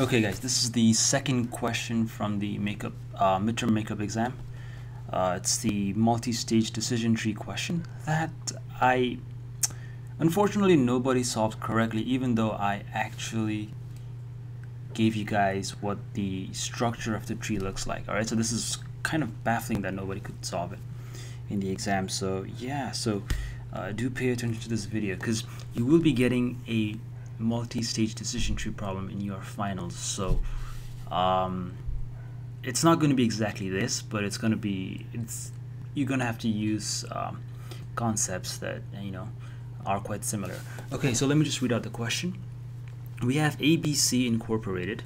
Okay guys, this is the second question from the makeup uh, midterm makeup exam. Uh, it's the multi-stage decision tree question that I unfortunately nobody solved correctly even though I actually gave you guys what the structure of the tree looks like. Alright, so this is kind of baffling that nobody could solve it in the exam. So yeah, so uh, do pay attention to this video because you will be getting a multi-stage decision tree problem in your finals. So um, it's not going to be exactly this but it's going to be it's you're going to have to use um, concepts that you know are quite similar. Okay so let me just read out the question. We have ABC Incorporated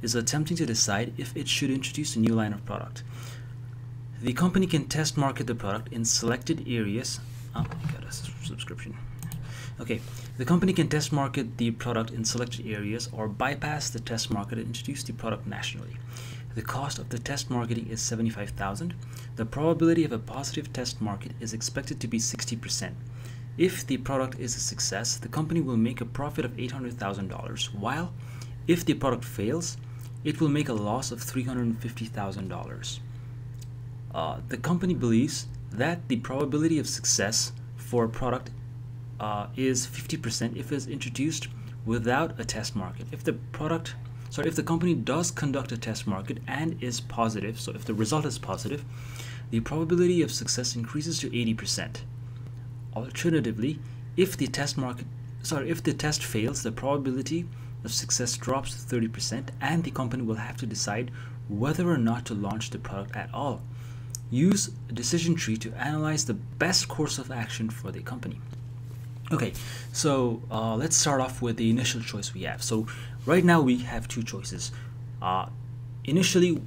is attempting to decide if it should introduce a new line of product. The company can test market the product in selected areas. Oh, got a subscription Okay, the company can test market the product in selected areas or bypass the test market and introduce the product nationally. The cost of the test marketing is 75,000. The probability of a positive test market is expected to be 60%. If the product is a success, the company will make a profit of $800,000, while if the product fails, it will make a loss of $350,000. Uh, the company believes that the probability of success for a product uh, is 50% if it's introduced without a test market. If the product, sorry, if the company does conduct a test market and is positive, so if the result is positive, the probability of success increases to 80%. Alternatively, if the test market, sorry, if the test fails, the probability of success drops to 30% and the company will have to decide whether or not to launch the product at all. Use a decision tree to analyze the best course of action for the company. Okay, so uh, let's start off with the initial choice we have. So right now we have two choices. Uh, initially,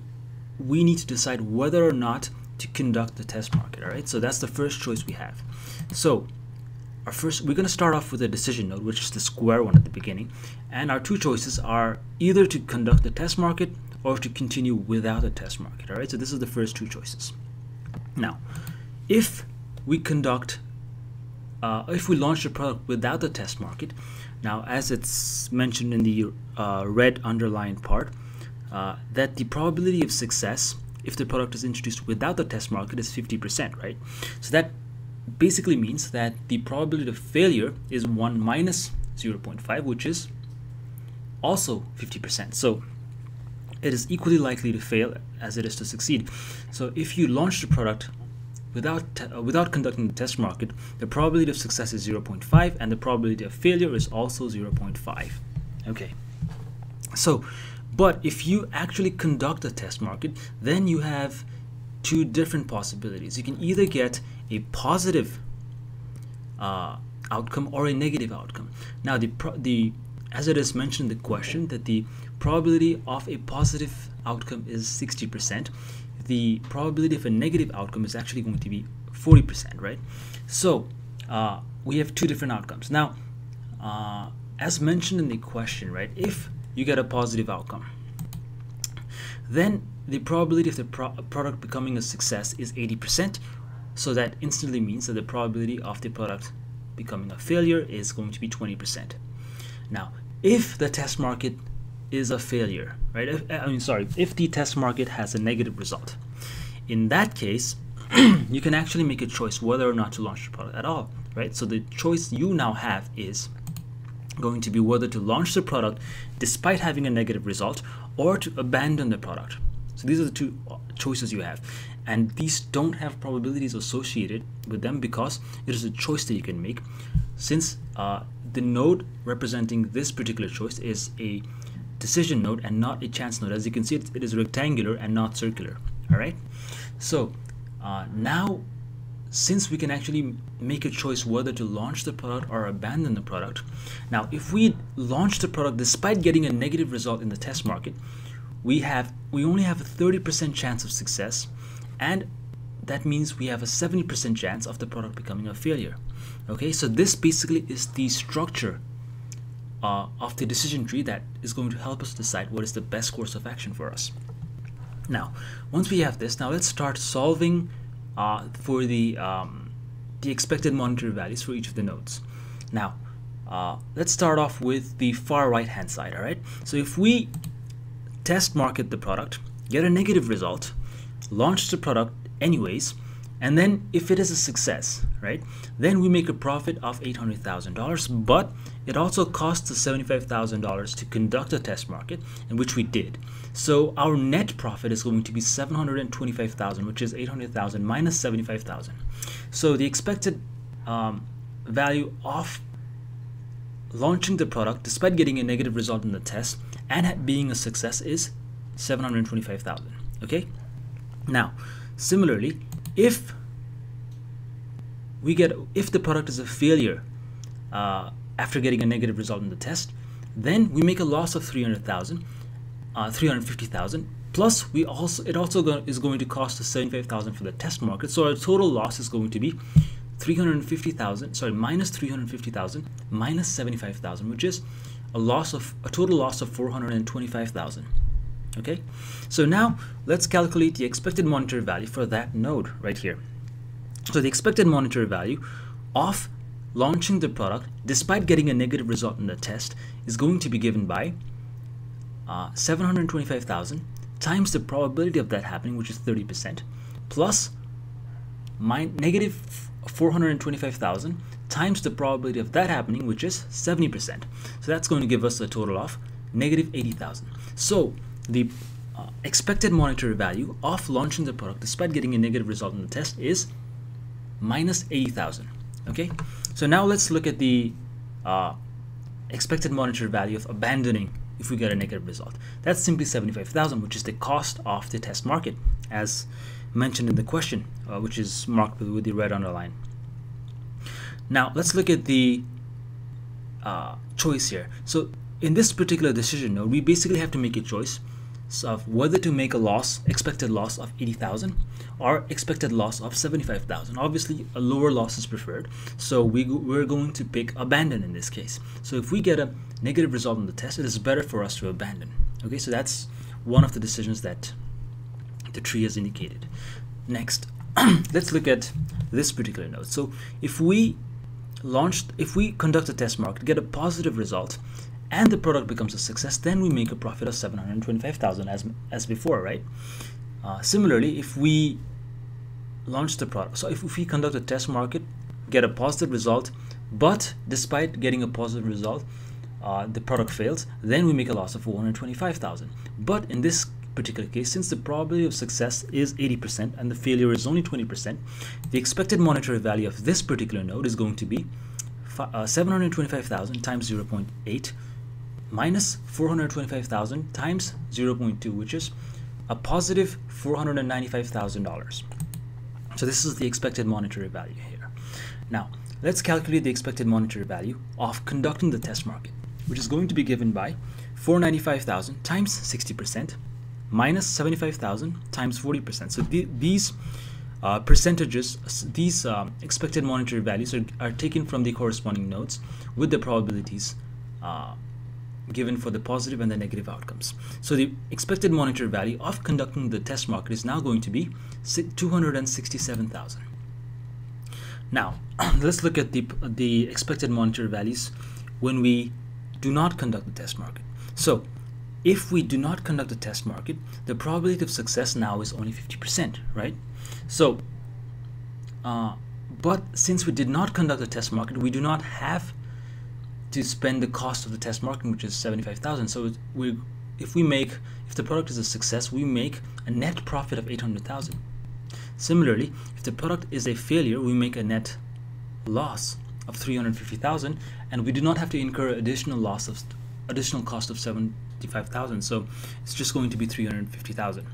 we need to decide whether or not to conduct the test market. All right, so that's the first choice we have. So our first, we're going to start off with a decision node, which is the square one at the beginning, and our two choices are either to conduct the test market or to continue without a test market. All right, so this is the first two choices. Now, if we conduct uh, if we launch the product without the test market, now as it's mentioned in the uh, red underlined part, uh, that the probability of success if the product is introduced without the test market is 50%, right? So that basically means that the probability of failure is 1 minus 0.5, which is also 50%. So it is equally likely to fail as it is to succeed. So if you launch the product Without, uh, without conducting the test market, the probability of success is 0.5 and the probability of failure is also 0.5. Okay, so, but if you actually conduct a test market, then you have two different possibilities. You can either get a positive uh, outcome or a negative outcome. Now, the, the as it is mentioned in the question, that the probability of a positive outcome is 60% the probability of a negative outcome is actually going to be 40%, right? So uh, we have two different outcomes. Now, uh, as mentioned in the question, right, if you get a positive outcome, then the probability of the pro product becoming a success is 80%. So that instantly means that the probability of the product becoming a failure is going to be 20%. Now, if the test market is a failure, right? If, I mean, sorry, if the test market has a negative result, in that case, you can actually make a choice whether or not to launch the product at all, right? So the choice you now have is going to be whether to launch the product despite having a negative result or to abandon the product. So these are the two choices you have. And these don't have probabilities associated with them because it is a choice that you can make. Since uh, the node representing this particular choice is a decision node and not a chance node. As you can see, it is rectangular and not circular. All right. So uh, now, since we can actually make a choice whether to launch the product or abandon the product, now if we launch the product despite getting a negative result in the test market, we have we only have a 30% chance of success, and that means we have a 70% chance of the product becoming a failure. Okay, so this basically is the structure uh, of the decision tree that is going to help us decide what is the best course of action for us. Now, once we have this, now let's start solving uh, for the, um, the expected monetary values for each of the nodes. Now, uh, let's start off with the far right hand side, all right? So if we test market the product, get a negative result, launch the product anyways, and then if it is a success, right, then we make a profit of $800,000, but it also costs us $75,000 to conduct a test market, in which we did. So our net profit is going to be 725,000, which is 800,000 minus 75,000. So the expected um, value of launching the product despite getting a negative result in the test and being a success is 725,000 okay now similarly if we get if the product is a failure uh, after getting a negative result in the test then we make a loss of 300,000 uh, 350,000 plus we also it also go, is going to cost us 75,000 for the test market. So our total loss is going to be 350,000 sorry minus 350,000 minus 75,000 which is a loss of a total loss of 425,000 okay? So now let's calculate the expected monetary value for that node right here so the expected monetary value of launching the product despite getting a negative result in the test is going to be given by uh, 725,000 times the probability of that happening which is 30% plus my negative 425,000 times the probability of that happening, which is 70%. So that's going to give us a total of negative 80,000. So the uh, expected monetary value of launching the product despite getting a negative result in the test is minus 80,000. Okay, so now let's look at the uh, expected monetary value of abandoning if we get a negative result. That's simply 75,000, which is the cost of the test market, as mentioned in the question, uh, which is marked with, the red underline. Now let's look at the uh, choice here. So in this particular decision we basically have to make a choice of whether to make a loss, expected loss of 80,000 or expected loss of 75,000. Obviously, a lower loss is preferred, so we, we're going to pick abandon in this case. So if we get a negative result on the test, it is better for us to abandon. Okay, so that's one of the decisions that the tree has indicated. Next, let's look at this particular node. So if we launched, if we conduct a test market, get a positive result, and the product becomes a success, then we make a profit of 725,000 as, as before, right? Uh, similarly, if we launch the product, so if, if we conduct a test market, get a positive result, but despite getting a positive result, uh, the product fails, then we make a loss of 425,000. But in this particular case, since the probability of success is 80% and the failure is only 20%, the expected monetary value of this particular node is going to be uh, 725,000 times 0.8 minus 425,000 times 0.2, which is a positive $495,000. So this is the expected monetary value here. Now, let's calculate the expected monetary value of conducting the test market, which is going to be given by 495,000 times 60% minus 75,000 times 40%. So th these uh, percentages, these uh, expected monetary values are, are, taken from the corresponding nodes with the probabilities uh, given for the positive and the negative outcomes. So the expected monetary value of conducting the test market is now going to be 267,000. Now, let's look at the, the expected monetary values when we do not conduct the test market. So if we do not conduct the test market, the probability of success now is only 50%, right? So, uh, but since we did not conduct the test market, we do not have to spend the cost of the test marketing, which is 75,000. So we, if we make, if the product is a success, we make a net profit of 800,000. Similarly, if the product is a failure, we make a net loss of 350,000 and we do not have to incur additional loss of additional cost of 75,000 so it's just going to be 350,000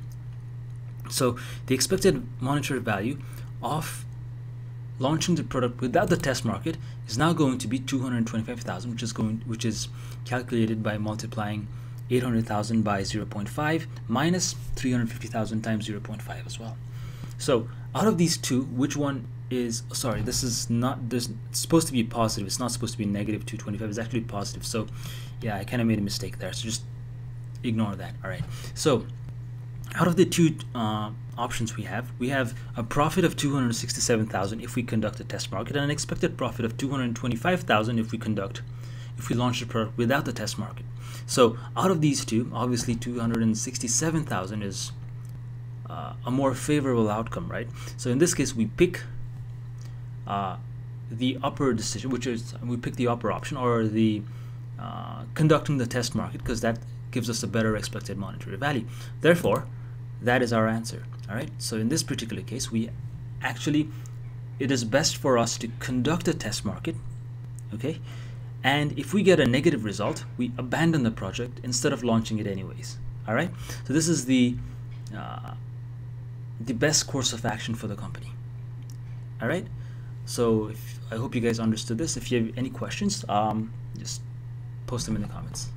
so the expected monetary value of launching the product without the test market is now going to be 225,000 which is going which is calculated by multiplying 800,000 by 0.5 minus 350,000 times 0.5 as well. So out of these two which one is sorry this is not this it's supposed to be positive. It's not supposed to be negative 225 it's actually positive. So yeah I kind of made a mistake there. So just ignore that. All right. So out of the two uh, options we have we have a profit of 267,000 if we conduct a test market and an expected profit of 225,000 if we conduct if we launch the product without the test market So out of these two, obviously 267,000 is uh, a more favorable outcome, right? So in this case, we pick uh, the upper decision, which is we pick the upper option or the uh, conducting the test market because that gives us a better expected monetary value. Therefore, that is our answer. All right. So in this particular case, we actually it is best for us to conduct a test market. Okay. And if we get a negative result, we abandon the project instead of launching it anyways. All right. So this is the uh, the best course of action for the company. All right. So if, I hope you guys understood this. If you have any questions, um, just post them in the comments.